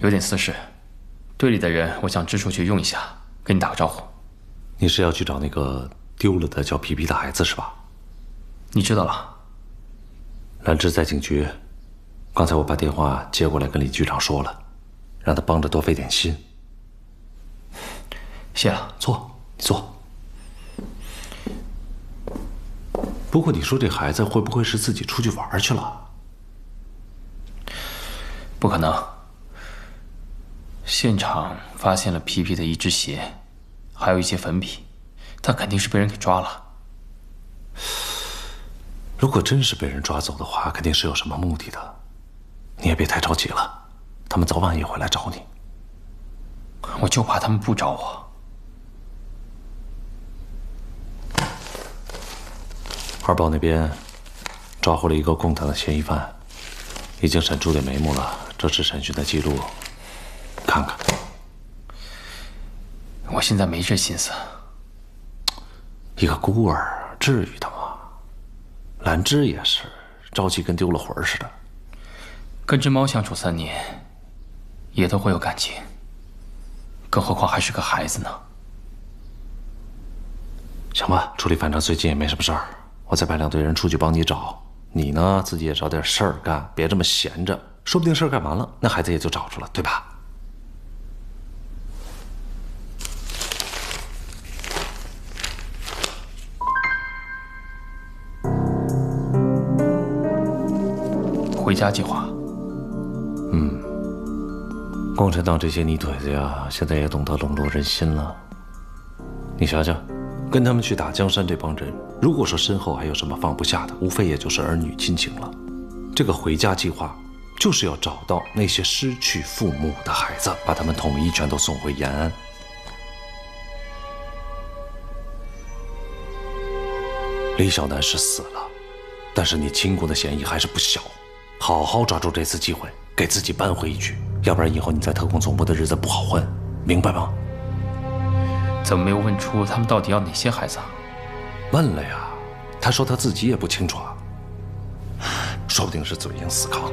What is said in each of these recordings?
有点私事，队里的人我想支出去用一下，跟你打个招呼。你是要去找那个丢了的叫皮皮的孩子是吧？你知道了。兰芝在警局，刚才我把电话接过来跟李局长说了，让他帮着多费点心。谢了，坐，你坐。不过你说这孩子会不会是自己出去玩去了？不可能。现场发现了皮皮的一只鞋，还有一些粉笔，他肯定是被人给抓了。如果真是被人抓走的话，肯定是有什么目的的。你也别太着急了，他们早晚也会来找你。我就怕他们不找我。二宝那边抓获了一个共党的嫌疑犯，已经审出点眉目了。这是审讯的记录，看看。我现在没这心思。一个孤儿，至于的吗？兰芝也是，着急跟丢了魂似的。跟只猫相处三年，也都会有感情，更何况还是个孩子呢。行吧，处理反正最近也没什么事儿，我再派两队人出去帮你找。你呢，自己也找点事儿干，别这么闲着。说不定事儿干完了，那孩子也就找着了，对吧？回家计划。嗯，共产党这些泥腿子呀，现在也懂得笼络人心了。你想想，跟他们去打江山这帮人，如果说身后还有什么放不下的，无非也就是儿女亲情了。这个回家计划。就是要找到那些失去父母的孩子，把他们统一全都送回延安。李小楠是死了，但是你亲姑的嫌疑还是不小，好好抓住这次机会，给自己扳回一局，要不然以后你在特工总部的日子不好混，明白吗？怎么没有问出他们到底要哪些孩子？问了呀，他说他自己也不清楚啊，说不定是嘴硬死扛。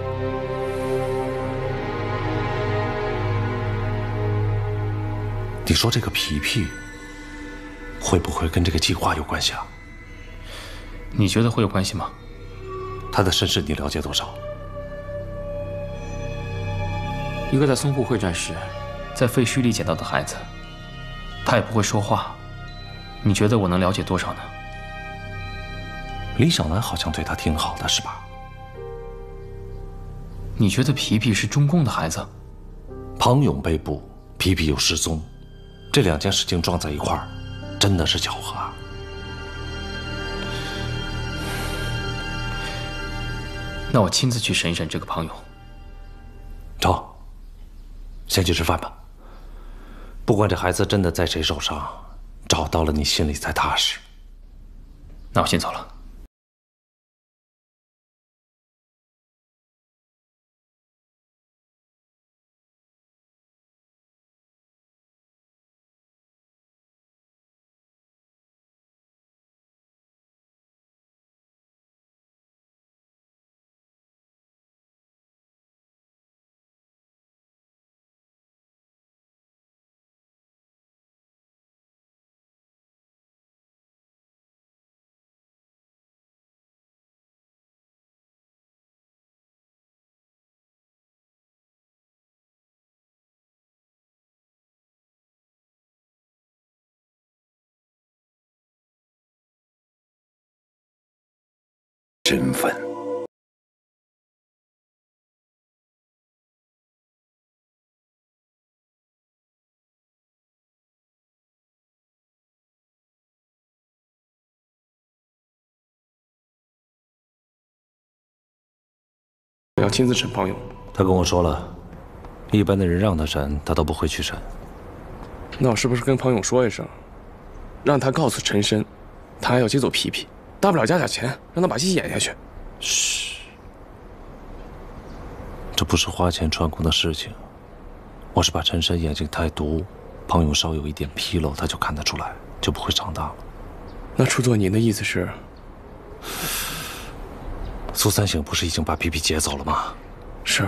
你说这个皮皮会不会跟这个计划有关系啊？你觉得会有关系吗？他的身世你了解多少？一个在淞沪会战时在废墟里捡到的孩子，他也不会说话。你觉得我能了解多少呢？李小楠好像对他挺好的，是吧？你觉得皮皮是中共的孩子？庞勇被捕，皮皮又失踪。这两件事情撞在一块儿，真的是巧合啊！那我亲自去审一审这个庞勇。先去吃饭吧。不管这孩子真的在谁手上，找到了你心里才踏实。那我先走了。身份。我要亲自审庞勇。他跟我说了，一般的人让他审，他都不会去审。那我是不是跟庞勇说一声，让他告诉陈深，他还要接走皮皮？大不了加点钱让他把戏演下去。嘘这不是花钱串供的事情我是怕陈深眼睛太毒庞勇稍有一点纰漏他就看得出来就不会长大了。那处座您的意思是？苏三省不是已经把皮皮劫走了吗？是。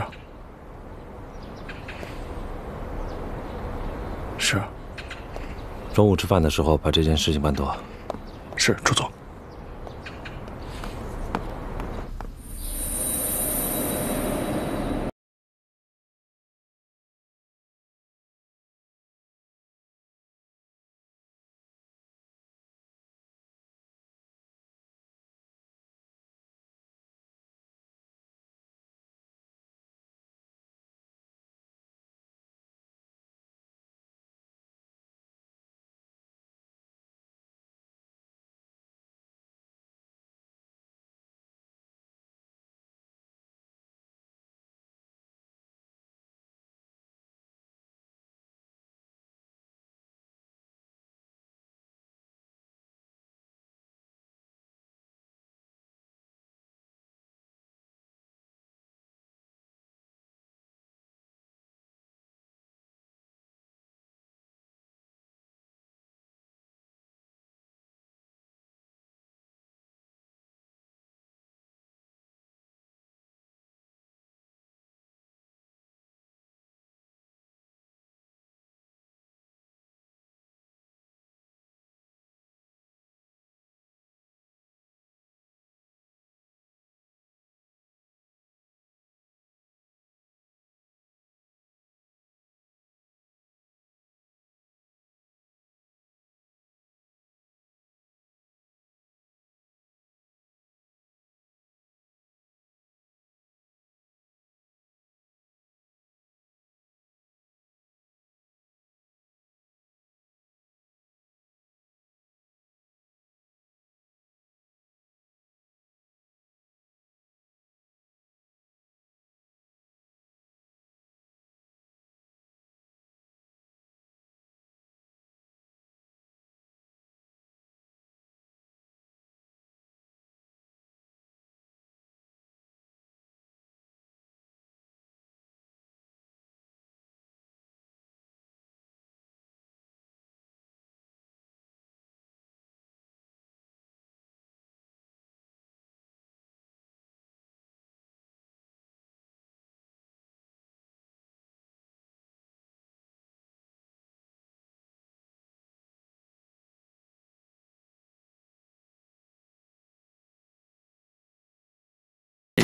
是。中午吃饭的时候把这件事情办妥。是处座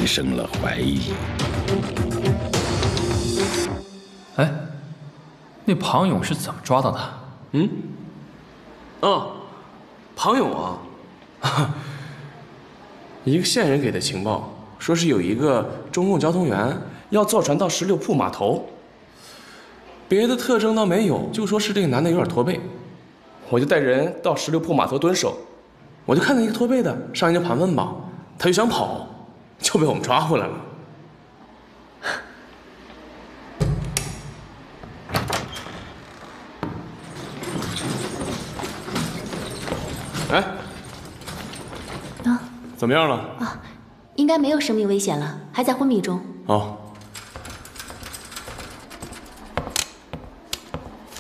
生了怀疑。哎，那庞勇是怎么抓到的？嗯，哦，庞勇啊，一个线人给的情报，说是有一个中共交通员要坐船到十六铺码头，别的特征倒没有，就说是这个男的有点驼背，我就带人到十六铺码头蹲守，我就看到一个驼背的上人家盘问吧，他就想跑。就被我们抓回来了。哎，啊，怎么样了？啊，应该没有生命危险了，还在昏迷中。哦。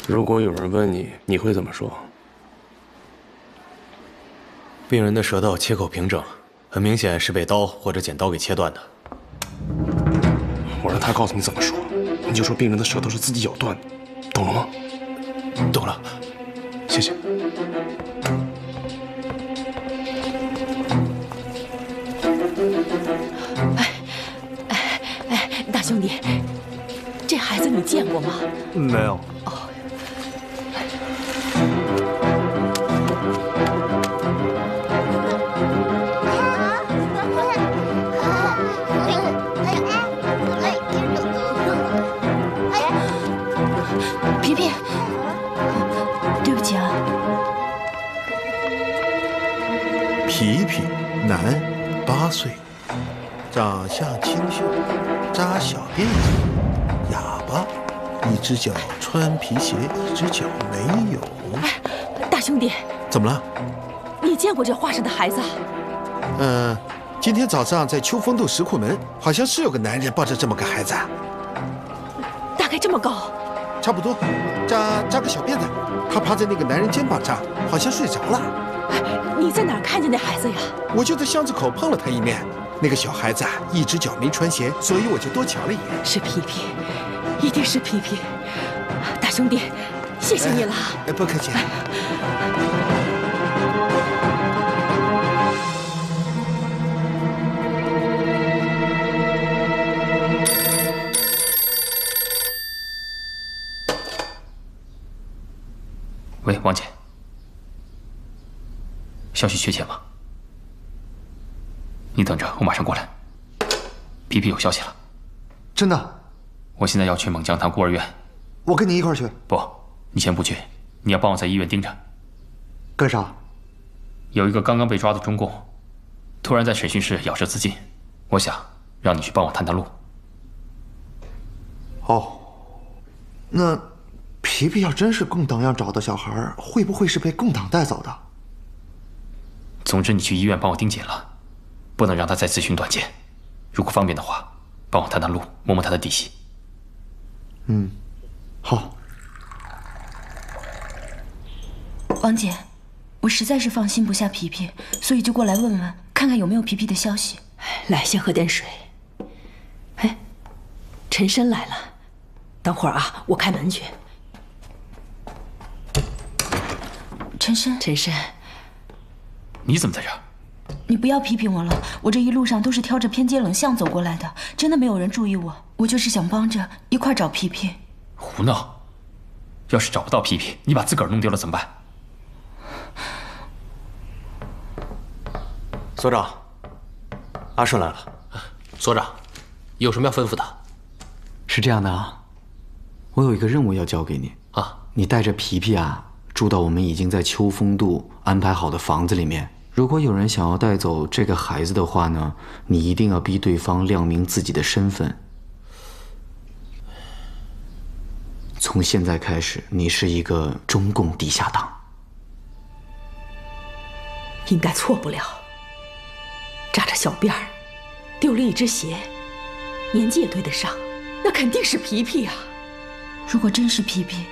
如果有人问你，你会怎么说？病人的舌头切口平整。很明显是被刀或者剪刀给切断的。我让他告诉你怎么说，你就说病人的舌头是自己咬断的，懂了吗？懂了，谢谢。哎哎哎，大兄弟，这孩子你见过吗？没有。八岁，长相清秀，扎小辫子，哑巴，一只脚穿皮鞋，一只脚没有。哎，大兄弟，怎么了？你见过这画上的孩子？嗯，今天早上在秋风渡石库门，好像是有个男人抱着这么个孩子。大概这么高？差不多，扎扎个小辫子，他趴在那个男人肩膀上，好像睡着了。你在哪儿看见那孩子呀？我就在巷子口碰了他一面。那个小孩子啊一只脚没穿鞋，所以我就多瞧了一眼。是皮皮，一定是皮皮。大兄弟，谢谢你了。哎，不客气。喂，消息确切吗？你等着，我马上过来。皮皮有消息了，真的？我现在要去猛将塘孤儿院，我跟你一块去。不，你先不去，你要帮我在医院盯着。干啥？有一个刚刚被抓的中共，突然在审讯室咬舌自尽，我想让你去帮我探探路。哦，那皮皮要真是共党要找的小孩，会不会是被共党带走的？总之，你去医院帮我盯紧了，不能让他再自寻短见。如果方便的话，帮我探探路，摸摸他的底细。嗯，好。王姐，我实在是放心不下皮皮，所以就过来问问，看看有没有皮皮的消息。来，先喝点水。哎，陈深来了，等会儿啊，我开门去。陈深，陈深，你怎么在这儿？你不要批评我了，我这一路上都是挑着偏街冷巷走过来的，真的没有人注意我。我就是想帮着一块找皮皮。胡闹！要是找不到皮皮，你把自个儿弄丢了怎么办？所长，阿顺来了。所长，有什么要吩咐的？是这样的啊，我有一个任务要交给你啊，你带着皮皮啊，住到我们已经在秋风渡安排好的房子里面。如果有人想要带走这个孩子的话呢，你一定要逼对方亮明自己的身份。从现在开始，你是一个中共地下党，应该错不了。扎着小辫儿，丢了一只鞋，年纪也对得上，那肯定是皮皮啊。如果真是皮皮，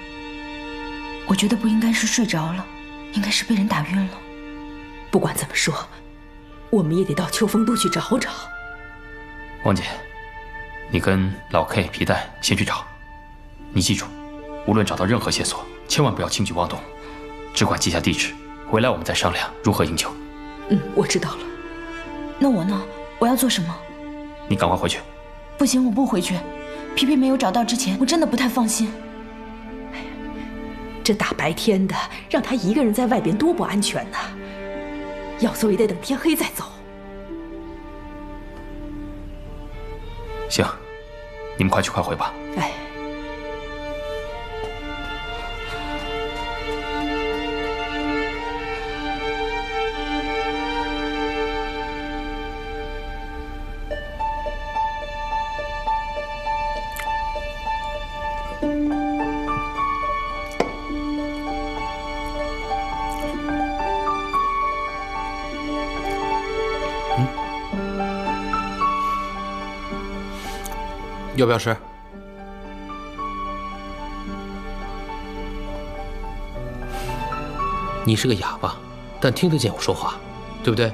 我觉得不应该是睡着了，应该是被人打晕了。不管怎么说，我们也得到秋风渡去找找。王姐，你跟老 K、皮蛋先去找。你记住，无论找到任何线索，千万不要轻举妄动，只管记下地址，回来我们再商量如何营救。嗯，我知道了。那我呢？我要做什么？你赶快回去。不行，我不回去。皮皮没有找到之前，我真的不太放心。哎呀，这大白天的，让他一个人在外边多不安全呐！要走也得等天黑再走。行，你们快去快回吧。哎。要不要吃？你是个哑巴，但听得见我说话，对不对？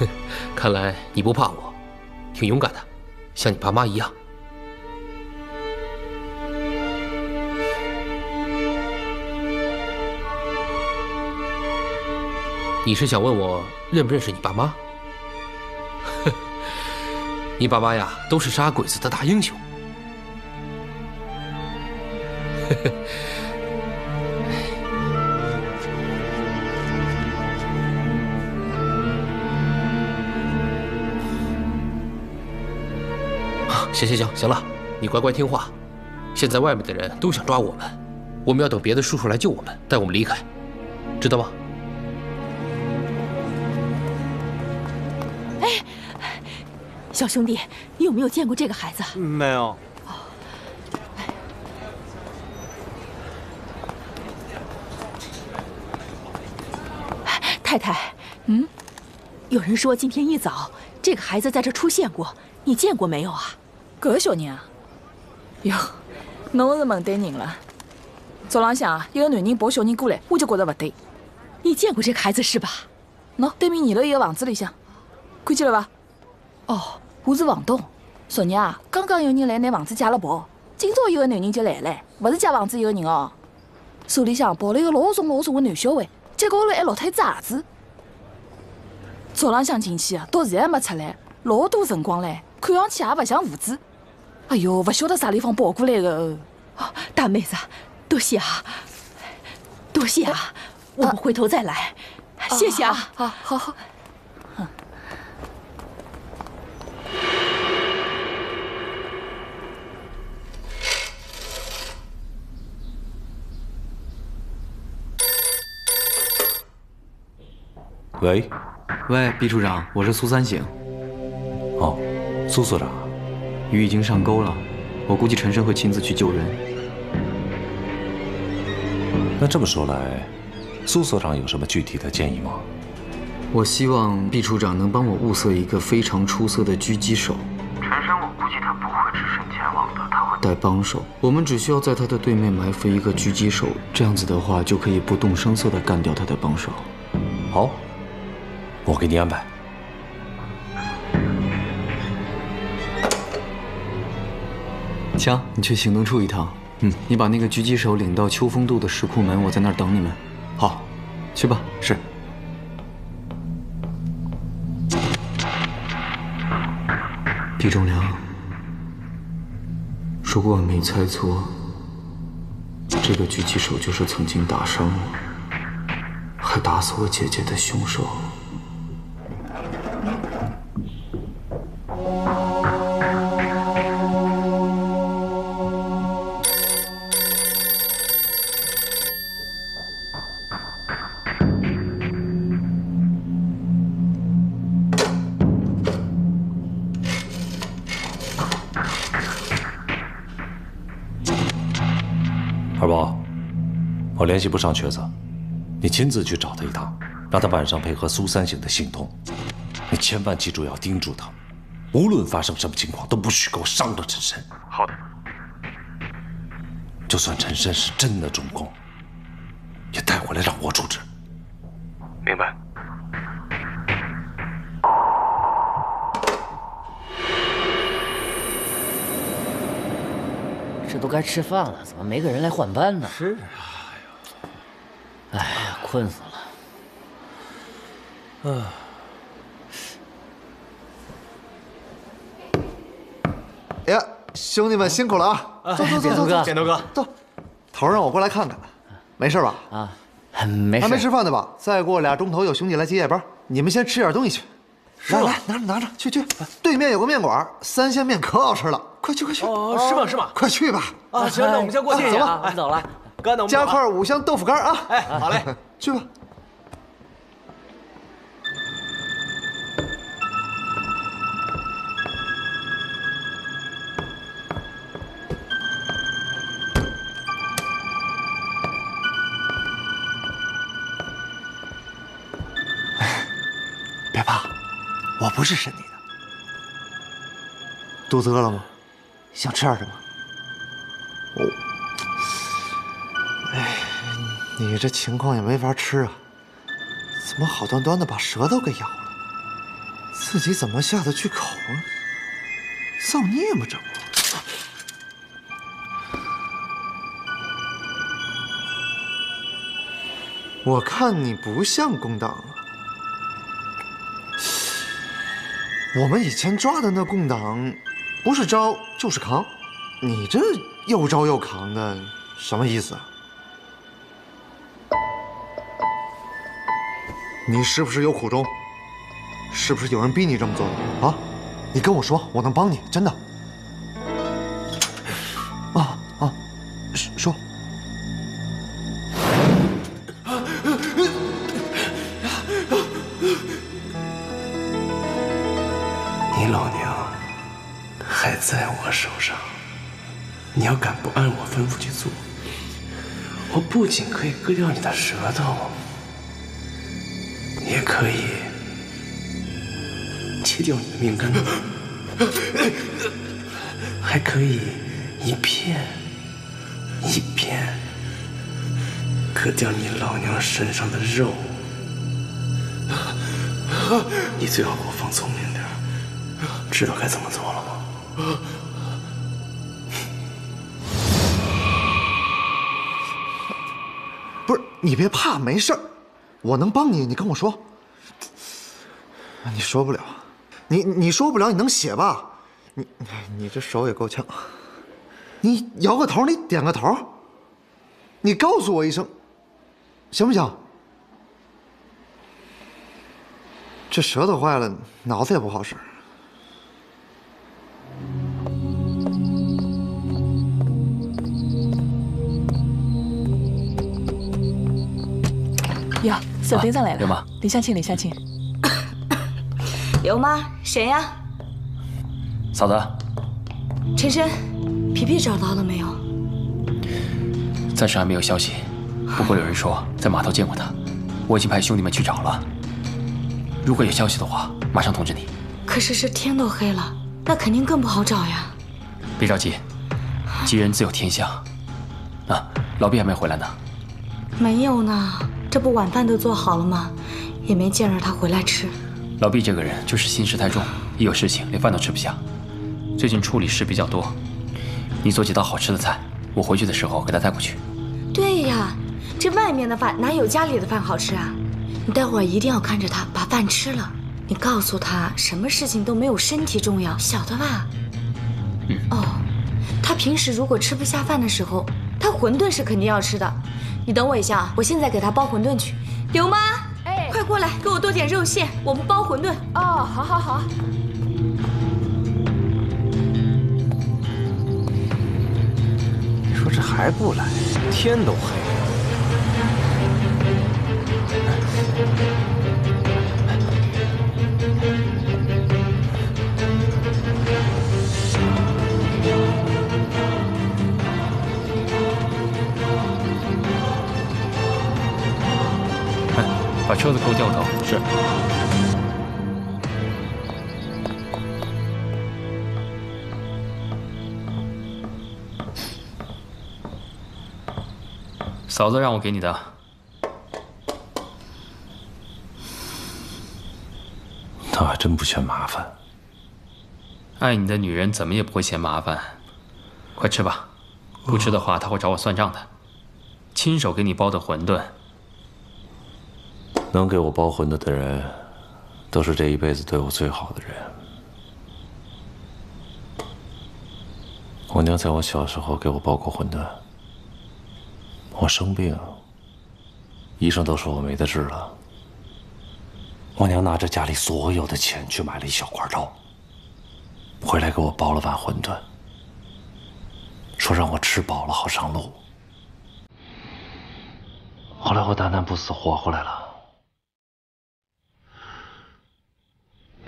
看来你不怕我，挺勇敢的，像你爸妈一样。你是想问我认不认识你爸妈？你爸妈呀，都是杀鬼子的大英雄。行行行，行了，你乖乖听话。现在外面的人都想抓我们，我们要等别的叔叔来救我们，带我们离开，知道吗？小兄弟，你有没有见过这个孩子？没有。太太，嗯，有人说今天一早这个孩子在这出现过，你见过没有啊？搿个小人啊？哟，侬是问对人了。早浪向一个男人抱小人过来，我就觉得不对。你见过这个孩子是吧？喏，对面二楼一个房子里向，看见了吧？哦。我是房东，昨日啊，刚刚有人来拿房子借了跑，今朝有个男人就来了，不是借房子一个人哦，手里向抱了一个老重老重的男小孩，脚高头还落脱一只鞋子。早浪向进去啊，到现在还没出来，老多辰光嘞，看上去也不像父子。哎哟，不晓得啥地方跑过来的。大妹子，多谢啊，多谢啊，我们回头再来，谢谢啊。好好好。喂，喂，毕处长，我是苏三省。哦，苏所长，鱼已经上钩了，我估计陈深会亲自去救人。那这么说来，苏所长有什么具体的建议吗？我希望毕处长能帮我物色一个非常出色的狙击手。陈深，我估计他不会只身前往的，他会带帮手。我们只需要在他的对面埋伏一个狙击手，这样子的话就可以不动声色地干掉他的帮手。好。我给你安排。行，你去行动处一趟。嗯，你把那个狙击手领到秋风渡的石库门，我在那儿等你们。好，去吧。是。毕仲良，如果我没猜错，这个狙击手就是曾经打伤我，还打死我姐姐的凶手。联系不上瘸子，你亲自去找他一趟，让他晚上配合苏三省的行动。你千万记住要盯住他，无论发生什么情况，都不许给我伤了陈深。好的。就算陈深是真的中共，也带回来让我处置。明白。这都该吃饭了，怎么没个人来换班呢？是啊。困死了！啊！呀，兄弟们辛苦了啊！走走走走走，剪头哥，走。头让我过来看看，没事吧？啊，没事。还没吃饭呢吧？再过俩钟头有兄弟来接夜班，你们先吃点东西去。来来，拿着拿着，去去。对面有个面馆，三鲜面可好吃了，快去快去。哦，是吗是吗？快去吧。啊，行，那我们先过去走吧，我们走了。加块五香豆腐干啊！哎，好嘞，去吧。别怕，我不是审你的。肚子饿了吗？想吃点什么？我。你这情况也没法吃啊！怎么好端端的把舌头给咬了？自己怎么下得去口啊？造孽吗？这不？我看你不像共党啊！我们以前抓的那共党，不是招就是扛，你这又招又扛的，什么意思啊？你是不是有苦衷？是不是有人逼你这么做的啊？你跟我说，我能帮你，真的。啊啊，说。你老娘还在我手上，你要敢不按我吩咐去做，我不仅可以割掉你的舌头。救你的命根，还可以一片一片割掉你老娘身上的肉。你最好给我放聪明点，知道该怎么做了吗？不是，你别怕，没事儿，我能帮你，你跟我说。你说不了。你你说不了，你能写吧？你你这手也够呛，你摇个头，你点个头，你告诉我一声，行不行？这舌头坏了，脑子也不好使。哟，小队长来了。刘妈，李相庆，李相亲。刘妈，谁呀？嫂子，陈深，皮皮找到了没有？暂时还没有消息，不过有人说在码头见过他，我已经派兄弟们去找了。如果有消息的话，马上通知你。可是这天都黑了，那肯定更不好找呀。别着急，吉人自有天相。啊，老毕还没回来呢。没有呢，这不晚饭都做好了吗？也没见着他回来吃。老毕这个人就是心事太重，一有事情连饭都吃不下。最近处理事比较多，你做几道好吃的菜，我回去的时候给他带过去。对呀，这外面的饭哪有家里的饭好吃啊？你待会儿一定要看着他把饭吃了。你告诉他，什么事情都没有身体重要，晓得吧？嗯。哦，他平时如果吃不下饭的时候，他馄饨是肯定要吃的。你等我一下，我现在给他包馄饨去。刘妈，过来，给我多点肉馅，我们包馄饨。哦，好好好。你说这还不来？天都黑了。把车子给我调头。是。嫂子让我给你的。那还真不嫌麻烦。爱你的女人怎么也不会嫌麻烦。快吃吧，不吃的话她会找我算账的。亲手给你包的馄饨。能给我包馄饨的人，都是这一辈子对我最好的人。我娘在我小时候给我包过馄饨。我生病，医生都说我没得治了。我娘拿着家里所有的钱去买了一小块肉，回来给我包了碗馄饨，说让我吃饱了好上路。后来我大难不死活回来了。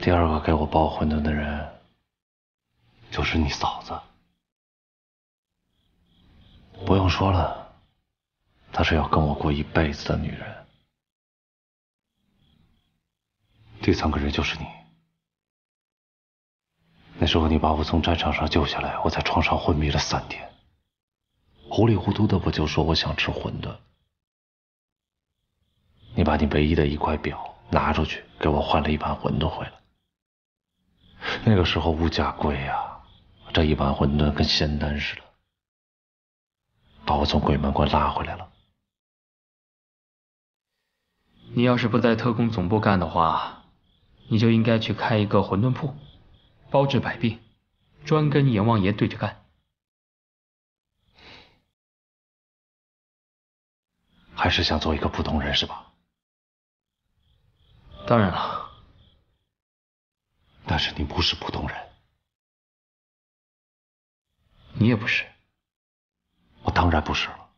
第二个给我包馄饨的人，就是你嫂子。不用说了，她是要跟我过一辈子的女人。第三个人就是你。那时候你把我从战场上救下来，我在床上昏迷了三天，糊里糊涂的我就说我想吃馄饨。你把你唯一的一块表拿出去，给我换了一碗馄饨回来。那个时候物价贵呀，这一碗馄饨跟仙丹似的，把我从鬼门关拉回来了。你要是不在特工总部干的话，你就应该去开一个馄饨铺，包治百病，专跟阎王爷对着干。还是想做一个普通人是吧？当然了。但是你不是普通人，你也不是，我当然不是了。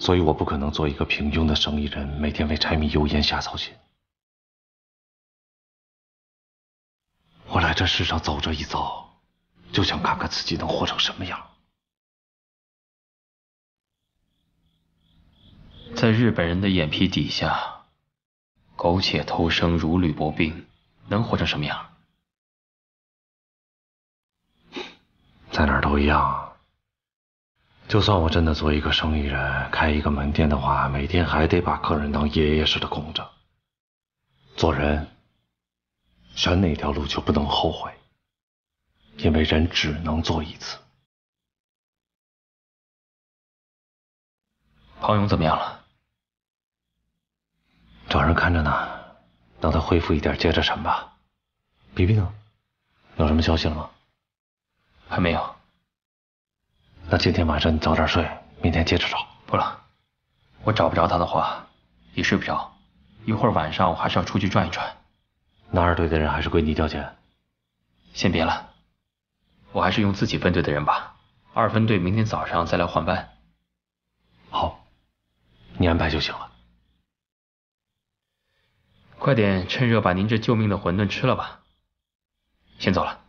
所以我不可能做一个平庸的生意人，每天为柴米油盐瞎操心。我来这世上走这一遭，就想看看自己能活成什么样。在日本人的眼皮底下，苟且偷生，如履薄冰。能活成什么样？在哪儿都一样。就算我真的做一个生意人，开一个门店的话，每天还得把客人当爷爷似的供着。做人，选哪条路就不能后悔，因为人只能做一次。庞勇怎么样了？找人看着呢，等他恢复一点，接着审吧。皮皮呢？有什么消息了吗？还没有。那今天晚上你早点睡，明天接着找。不了，我找不着他的话，也睡不着。一会儿晚上我还是要出去转一转。那二队的人还是归你调遣。先别了，我还是用自己分队的人吧。二分队明天早上再来换班。好，你安排就行了。快点趁热把您这救命的馄饨吃了吧。先走了。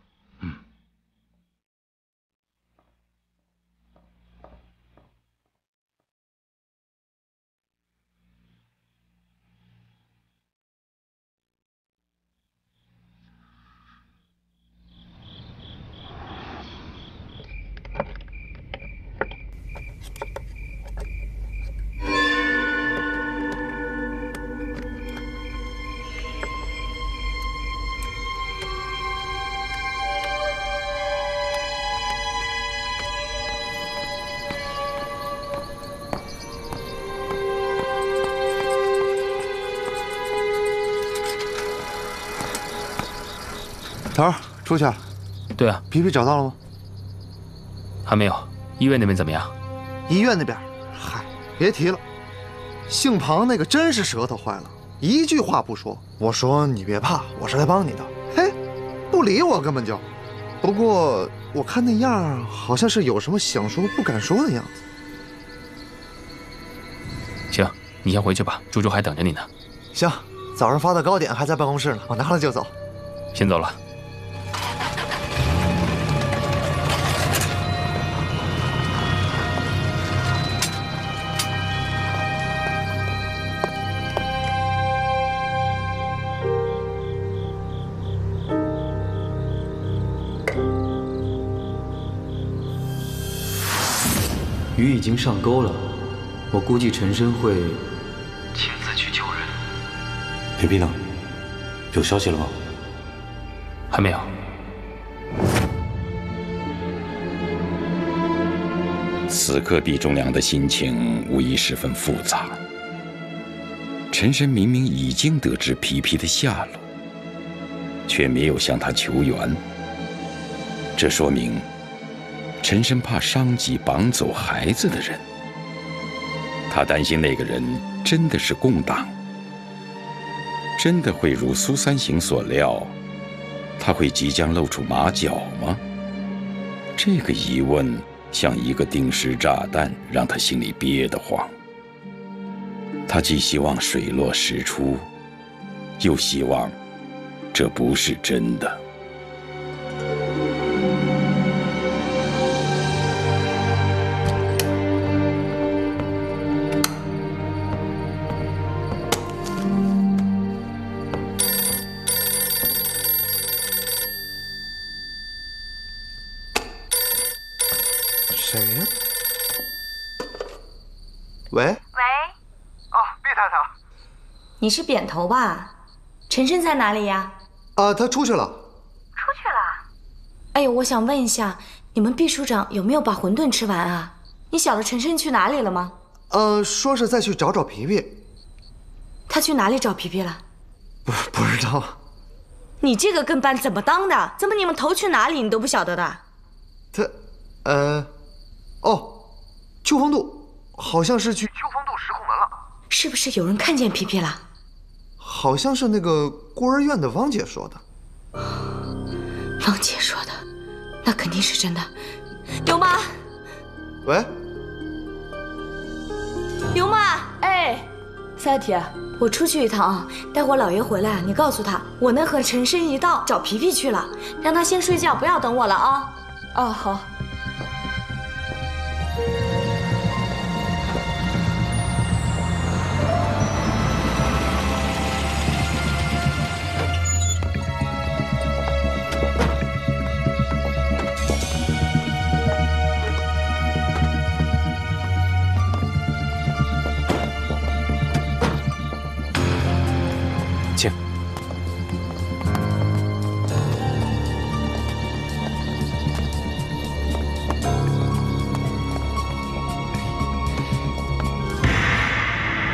头儿出去啊？对啊。皮皮找到了吗？还没有。医院那边怎么样？医院那边，嗨，别提了。姓庞那个真是舌头坏了，一句话不说。我说你别怕，我是来帮你的。嘿，不理我，根本就。不过我看那样，好像是有什么想说不敢说的样子。行，你先回去吧，猪猪还等着你呢。行，早上发的糕点还在办公室呢，我拿了就走。先走了。鱼已经上钩了，我估计陈深会亲自去救人。皮皮呢？有消息了吗？还没有。此刻，毕忠良的心情无疑十分复杂。陈深明明已经得知皮皮的下落，却没有向他求援，这说明陈深怕伤及绑走孩子的人。他担心那个人真的是共党，真的会如苏三行所料，他会即将露出马脚吗？这个疑问。像一个定时炸弹，让他心里憋得慌。他既希望水落石出，又希望这不是真的。谁呀？喂？喂？哦，毕太太。你是扁头吧？陈深在哪里呀？啊，他出去了。出去了。哎呦，我想问一下，你们毕处长有没有把馄饨吃完啊？你晓得陈深去哪里了吗？呃，说是再去找找皮皮。他去哪里找皮皮了？不，不知道。你这个跟班怎么当的？怎么你们头去哪里你都不晓得的？他，呃。哦，秋风渡好像是去秋风渡石库门了，是不是有人看见皮皮了？好像是那个孤儿院的汪姐说的。汪姐说的，那肯定是真的。刘妈，喂，刘妈，哎，啥事啊？我出去一趟啊，待会老爷回来，你告诉他，我能和陈深一道找皮皮去了，让他先睡觉，不要等我了啊。哦，好。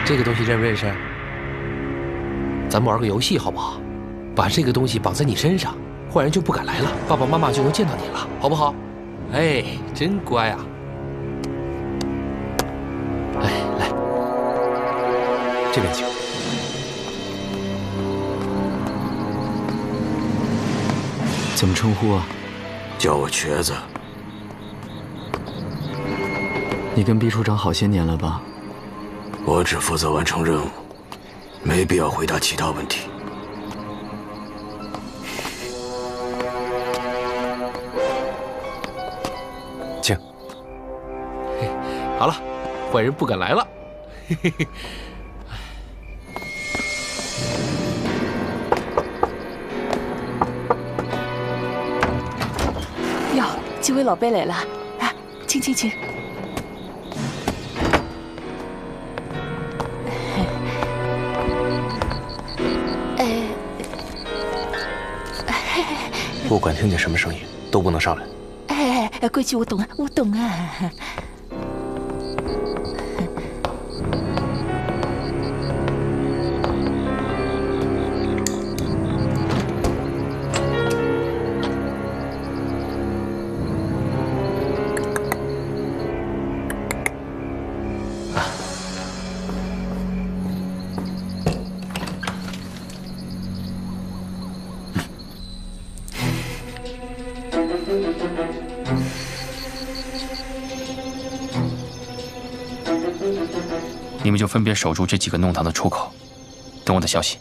这个东西认不认识？咱们玩个游戏好不好？把这个东西绑在你身上，坏人就不敢来了，爸爸妈妈就能见到你了，好不好？哎，真乖啊！哎，来，这边请。怎么称呼啊？叫我瘸子。你跟毕处长好些年了吧？我只负责完成任务，没必要回答其他问题。请。好了，坏人不敢来了。嘿嘿嘿。哟，几位老贝来了，来，请请请。不管听见什么声音，都不能上来。哎哎，规矩我懂啊，我懂啊。分别守住这几个弄堂的出口，等我的消息。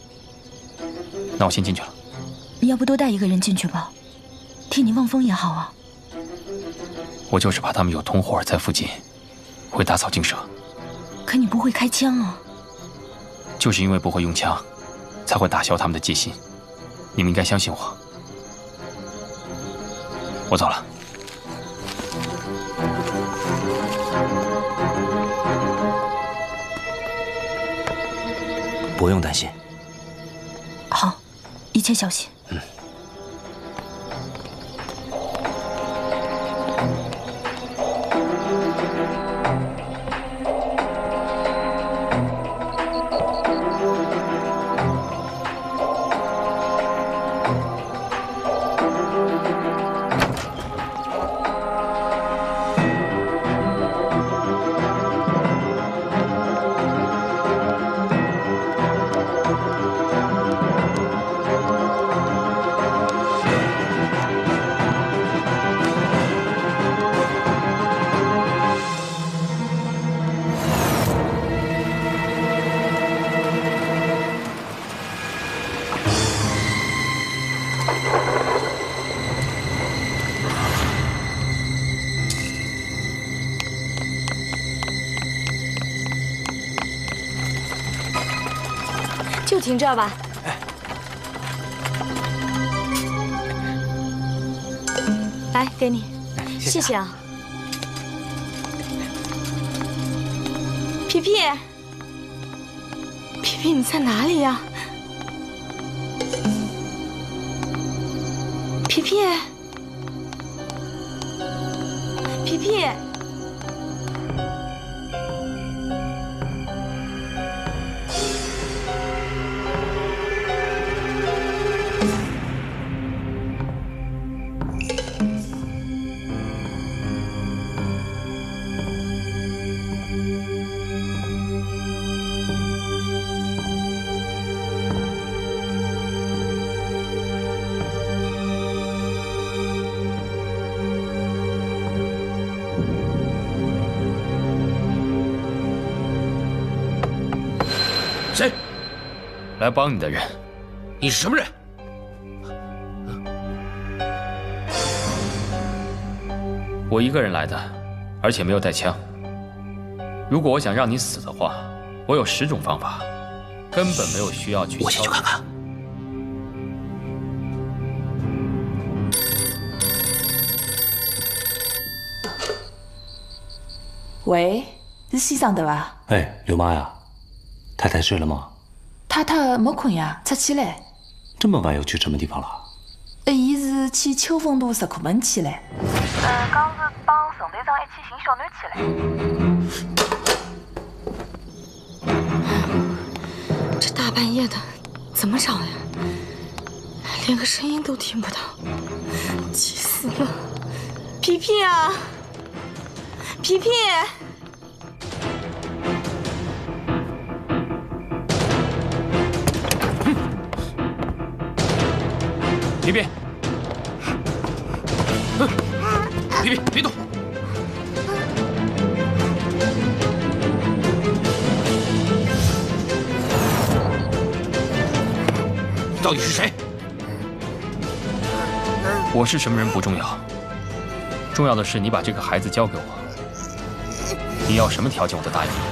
那我先进去了。你要不多带一个人进去吧，替你望风也好啊。我就是怕他们有同伙在附近，会打草惊蛇。可你不会开枪啊？就是因为不会用枪，才会打消他们的戒心。你们应该相信我。我走了。不用担心。好，一切小心。这儿吧。来，给你，谢谢啊。皮皮，皮皮，你在哪里呀？皮皮，皮来帮你的人。你是什么人？我一个人来的，而且没有带枪。如果我想让你死的话，我有十种方法，根本没有需要去。我先去看看。喂，是先生对吧？哎，刘妈呀，太太睡了吗？太太没困呀，出去了。这么晚又去什么地方了？呃，伊是去秋风渡石库门去了。呃，刚是帮陈队长一起寻小囡去了。这大半夜的，怎么找呀？连个声音都听不到，急死了！皮皮啊，皮皮！皮皮，皮皮，别动！到底是谁？我是什么人不重要，重要的是你把这个孩子交给我。你要什么条件我都答应你。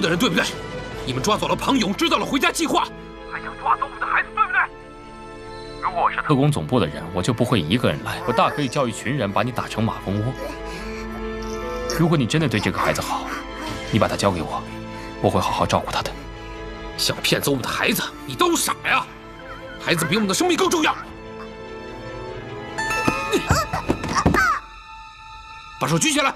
的人，对不对？你们抓走了庞勇，知道了回家计划，还想抓走我们的孩子，对不对？如果我是特工总部的人，我就不会一个人来，我大可以叫一群人把你打成马蜂窝。如果你真的对这个孩子好，你把他交给我，我会好好照顾他的。想骗走我们的孩子，你当我傻呀？孩子比我们的生命更重要。把手举起来！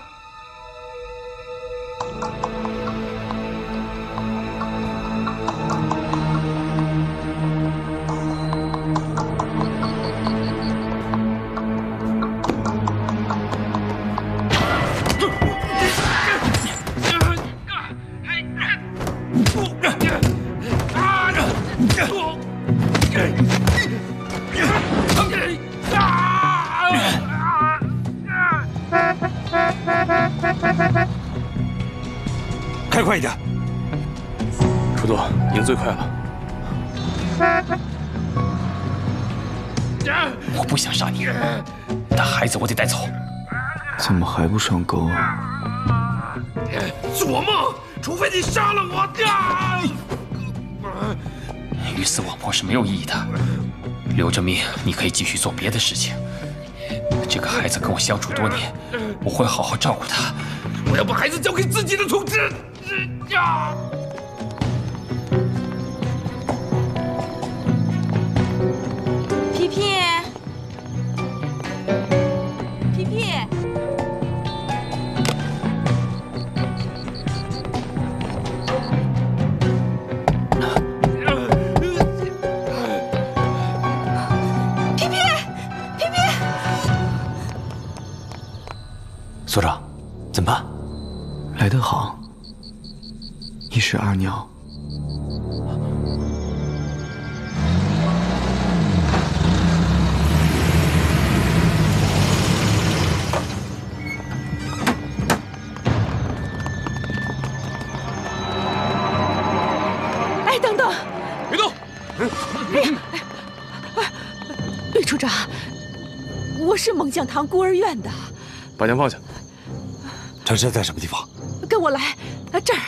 不上钩啊？做梦！除非你杀了我！鱼死网破是没有意义的，留着命你可以继续做别的事情。这个孩子跟我相处多年，我会好好照顾他。我要把孩子交给自己的统治。呀！所长，怎么办？来得好，一石二鸟。哎，等等，别动！吕处长，我是猛将堂孤儿院的，把枪放下。陈深在什么地方？跟我来，啊这儿。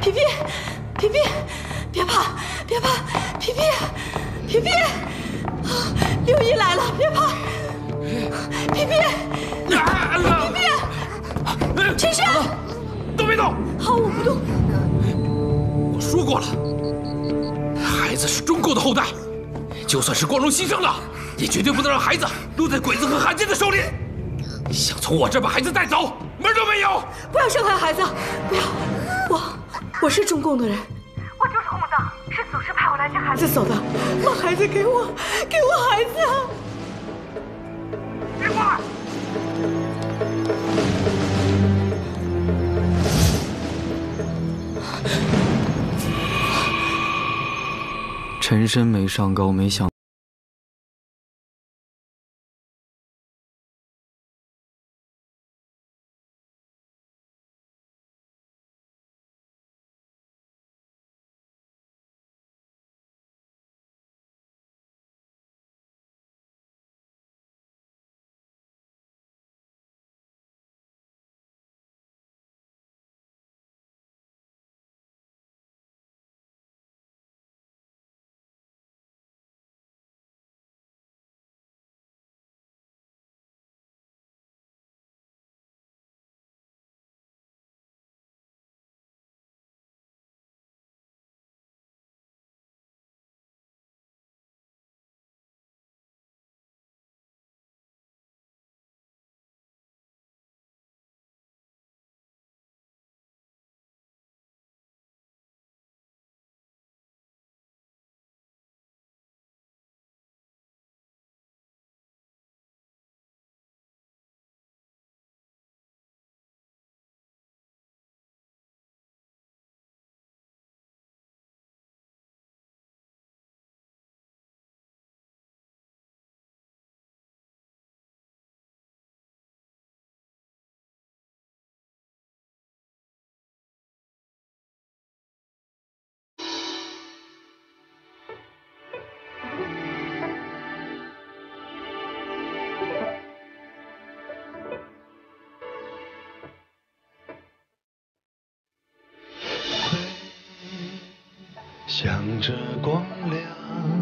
皮皮，皮皮，别怕，别怕，皮皮，皮皮，啊六一来了，别怕，皮皮，皮皮，陈深，都别动！好，我不动。我说过了，孩子是中共的后代，就算是光荣牺牲了，也绝对不能让孩子落在鬼子和汉奸的手里。想从我这儿把孩子带走，门都没有！不要伤害孩子，不要！我我是中共的人，我就是共党，是组织派我来接孩子。是走的，把孩子给我，给我孩子！别挂！陈深没上钩，没想。向着光亮。